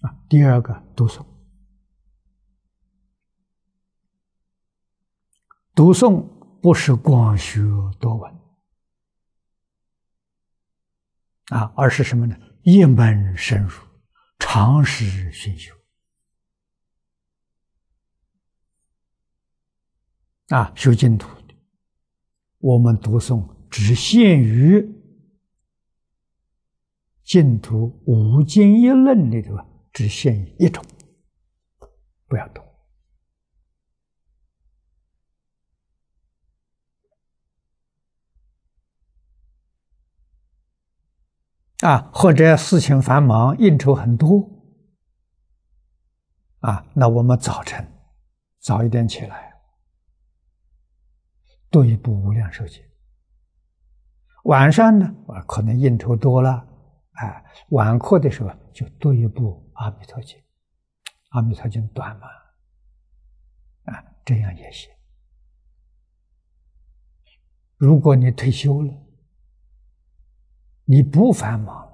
啊，第二个读诵，读诵不是光学多闻啊，而是什么呢？一门深入，长时熏修啊，修净土的，我们读诵只限于净土五经一论里头啊。只限于一种，不要动啊！或者事情繁忙，应酬很多啊，那我们早晨早一点起来，读一部《无量寿经》。晚上呢，我可能应酬多了，哎，晚课的时候就读一部。阿弥陀经，阿弥陀经短嘛，啊，这样也行。如果你退休了，你不繁忙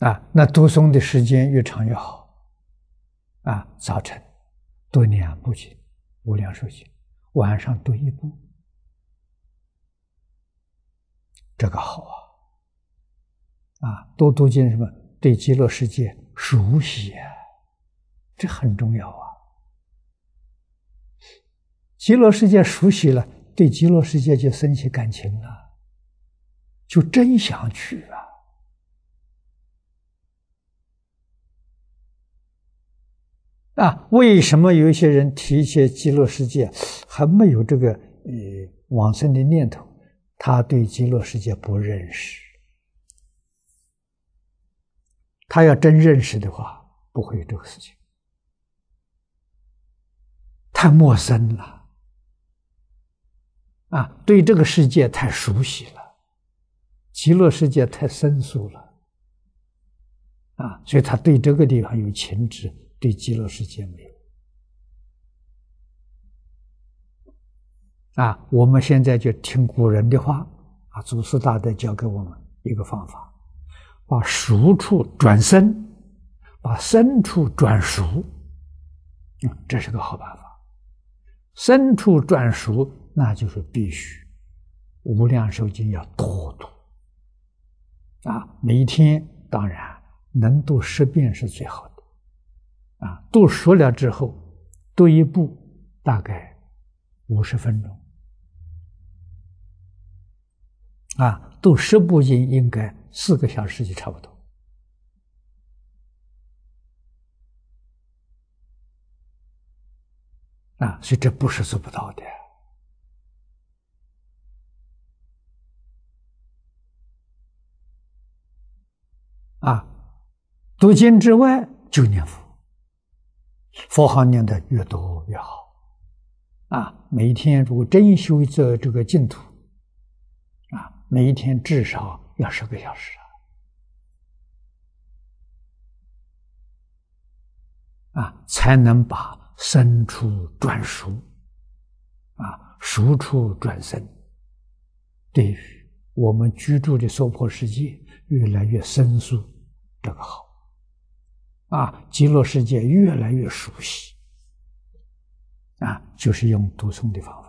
了，啊，那读诵的时间越长越好，啊，早晨读两部经，无量寿经，晚上读一部。这个好啊，啊，多读经什么？对极乐世界熟悉啊，这很重要啊。极乐世界熟悉了，对极乐世界就生起感情了，就真想去啊。啊，为什么有一些人提起极乐世界还没有这个呃往生的念头？他对极乐世界不认识，他要真认识的话，不会有这个事情。太陌生了，啊，对这个世界太熟悉了，极乐世界太生疏了，啊，所以他对这个地方有情执，对极乐世界没有。啊，我们现在就听古人的话，啊，祖师大德教给我们一个方法，把熟处转生，把生处转熟，嗯，这是个好办法。生处转熟，那就是必须无量寿经要多读，啊，每天当然能读十遍是最好的，啊，读熟了之后，读一部大概五十分钟。啊，读十部经应该四个小时就差不多。啊，所以这不是做不到的。啊，读经之外就念佛，佛号念的越多越好。啊，每天如果真修这这个净土。每一天至少要十个小时啊，啊，才能把生处转熟，啊，熟处转生，对于我们居住的娑婆世界越来越生疏，这个好，啊，极乐世界越来越熟悉，啊，就是用读诵的方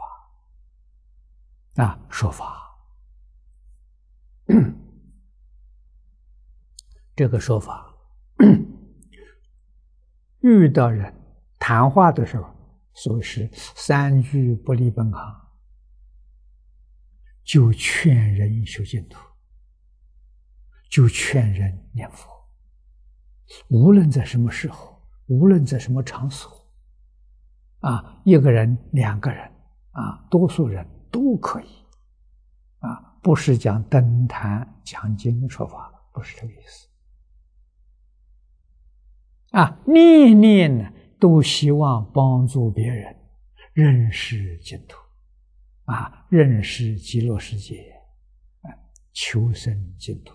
法，啊，说法。这个说法，遇到人谈话的时候，说是三句不离本行，就劝人修净土，就劝人念佛。无论在什么时候，无论在什么场所，啊，一个人、两个人，啊，多数人都可以，啊。不是讲登坛讲经说法，不是这个意思。啊，念念呢都希望帮助别人认识净土，啊，认识极乐世界，啊，求生净土。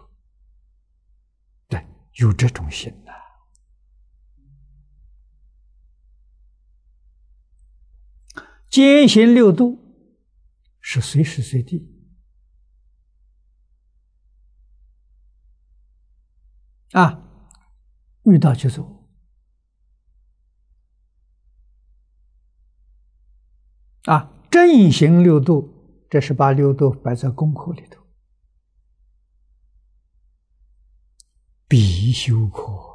对，有这种心呐。坚行六度是随时随地。啊，遇到就走，啊，正行六度，这是把六度摆在功课里头，必修课。